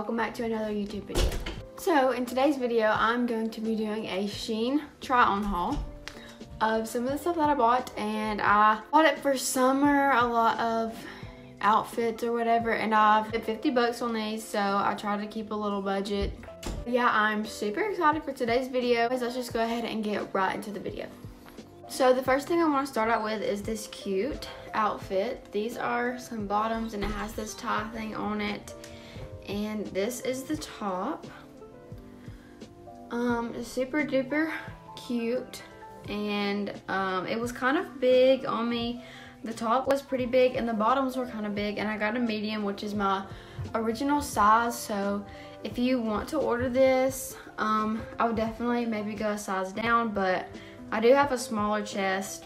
welcome back to another YouTube video. So in today's video, I'm going to be doing a Shein try on haul of some of the stuff that I bought and I bought it for summer, a lot of outfits or whatever and I've spent 50 bucks on these so I try to keep a little budget. Yeah, I'm super excited for today's video. So Let's just go ahead and get right into the video. So the first thing I want to start out with is this cute outfit. These are some bottoms and it has this tie thing on it. And this is the top. Um, super duper cute. And um, it was kind of big on me. The top was pretty big and the bottoms were kind of big. And I got a medium, which is my original size. So if you want to order this, um, I would definitely maybe go a size down. But I do have a smaller chest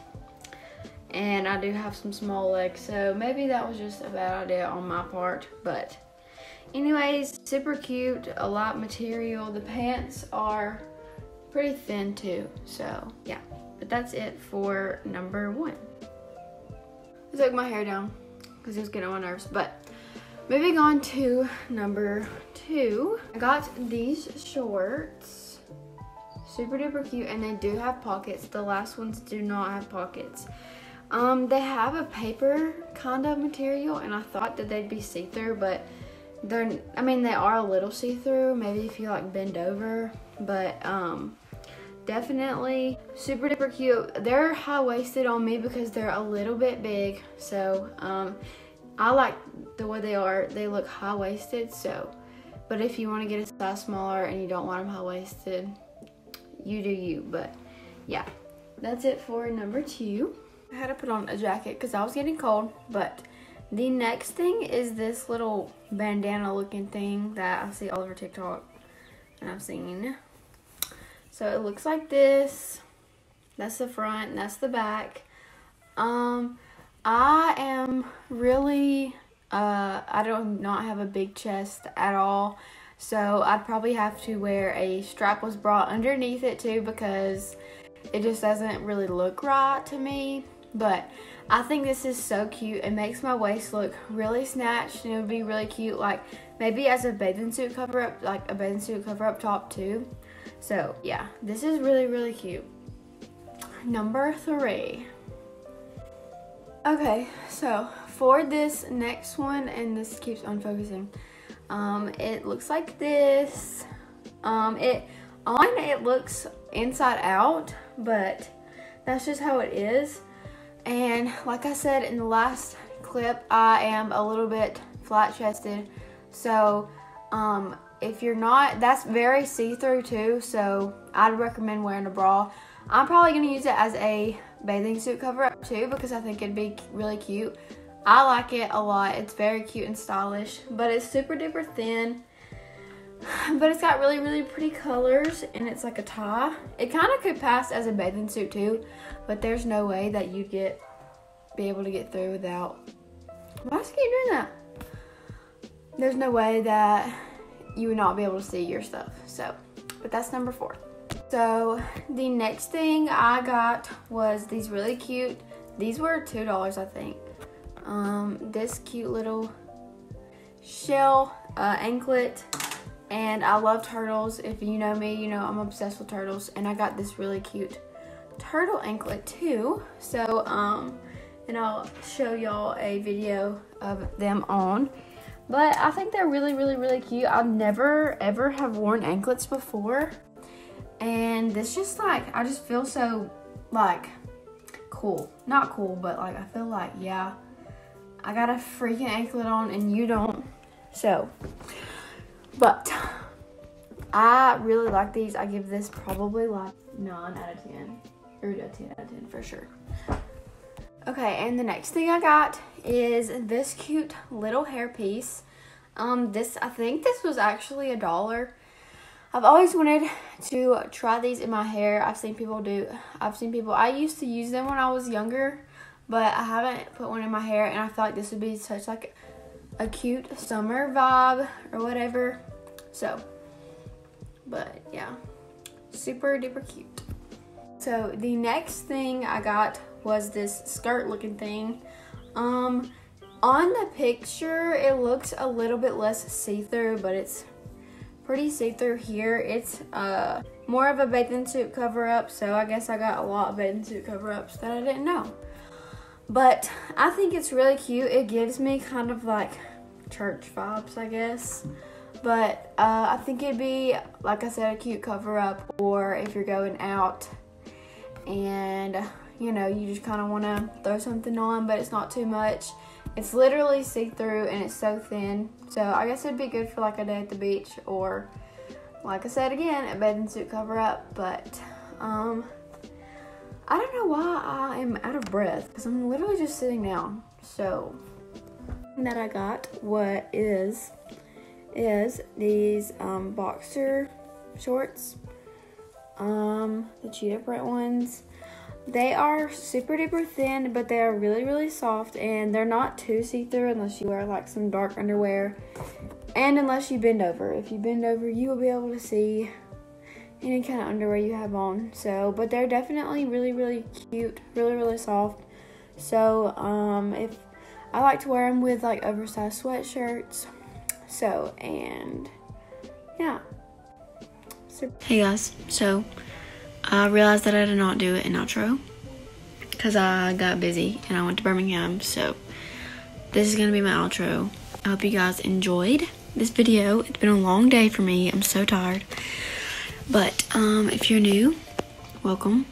and I do have some small legs so maybe that was just a bad idea on my part but anyways super cute a lot material. The pants are pretty thin too so yeah. But that's it for number one. I took my hair down because it was getting on my nerves but moving on to number two. I got these shorts. Super duper cute and they do have pockets. The last ones do not have pockets. Um, they have a paper kind of material and I thought that they'd be see-through, but they're, I mean, they are a little see-through, maybe if you like bend over, but um, definitely super duper cute. They're high-waisted on me because they're a little bit big, so um, I like the way they are. They look high-waisted, so, but if you want to get a size smaller and you don't want them high-waisted, you do you, but yeah. That's it for number two. I had to put on a jacket because I was getting cold, but the next thing is this little bandana looking thing that I see all over TikTok and I've seen. So it looks like this. That's the front, that's the back. Um, I am really, uh, I do not have a big chest at all. So I'd probably have to wear a strapless bra underneath it too because it just doesn't really look right to me. But I think this is so cute. It makes my waist look really snatched and it would be really cute like maybe as a bathing suit cover up, like a bathing suit cover up top too. So yeah, this is really, really cute. Number three. Okay, so for this next one, and this keeps unfocusing, um, it looks like this. Um, it on it looks inside out, but that's just how it is. And like I said in the last clip, I am a little bit flat chested. So um, if you're not, that's very see-through too. So I'd recommend wearing a bra. I'm probably gonna use it as a bathing suit cover up too because I think it'd be really cute. I like it a lot. It's very cute and stylish, but it's super duper thin. But it's got really, really pretty colors and it's like a tie. It kind of could pass as a bathing suit too, but there's no way that you'd get be able to get through without. Why is keep doing that? There's no way that you would not be able to see your stuff. So, but that's number four. So the next thing I got was these really cute. These were two dollars, I think. Um, this cute little shell uh, anklet and I love turtles. If you know me, you know I'm obsessed with turtles. And I got this really cute turtle anklet too. So, um, and I'll show y'all a video of them on. But I think they're really, really, really cute. I've never, ever have worn anklets before. And this just like, I just feel so like cool. Not cool, but like I feel like, yeah, I got a freaking anklet on and you don't. So, but I really like these. I give this probably like 9 out of 10. Or a 10 out of 10 for sure. Okay, and the next thing I got is this cute little hair piece. Um, this, I think this was actually a dollar. I've always wanted to try these in my hair. I've seen people do, I've seen people, I used to use them when I was younger, but I haven't put one in my hair and I feel like this would be such like a cute summer vibe or whatever. So, but yeah, super duper cute. So the next thing I got was this skirt looking thing. Um, On the picture, it looks a little bit less see-through, but it's pretty see-through here. It's uh, more of a bathing suit cover-up, so I guess I got a lot of bathing suit cover-ups that I didn't know. But I think it's really cute. It gives me kind of like church vibes, I guess. But uh, I think it'd be, like I said, a cute cover-up, or if you're going out and, you know, you just kind of want to throw something on, but it's not too much it's literally see-through and it's so thin. So I guess it'd be good for like a day at the beach or like I said again, a bathing suit cover up. But um, I don't know why I am out of breath because I'm literally just sitting down. So that I got what is is these um, boxer shorts, um, the cheetah print ones. They are super duper thin, but they are really, really soft, and they're not too see-through unless you wear like some dark underwear, and unless you bend over. If you bend over, you will be able to see any kind of underwear you have on. So, but they're definitely really, really cute, really, really soft. So, um, if I like to wear them with like oversized sweatshirts. So, and yeah. So, hey guys, so I realized that I did not do an outro because I got busy and I went to Birmingham. So this is going to be my outro. I hope you guys enjoyed this video. It's been a long day for me. I'm so tired. But um, if you're new, welcome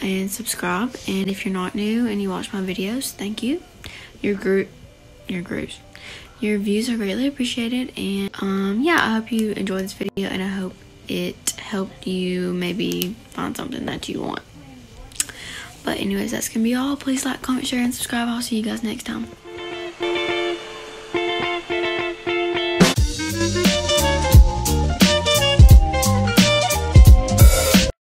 and subscribe. And if you're not new and you watch my videos, thank you. Your group, your groups, your views are greatly appreciated. And um, yeah, I hope you enjoyed this video and I hope it helped you maybe find something that you want. But anyways, that's going to be all. Please like, comment, share, and subscribe. I'll see you guys next time.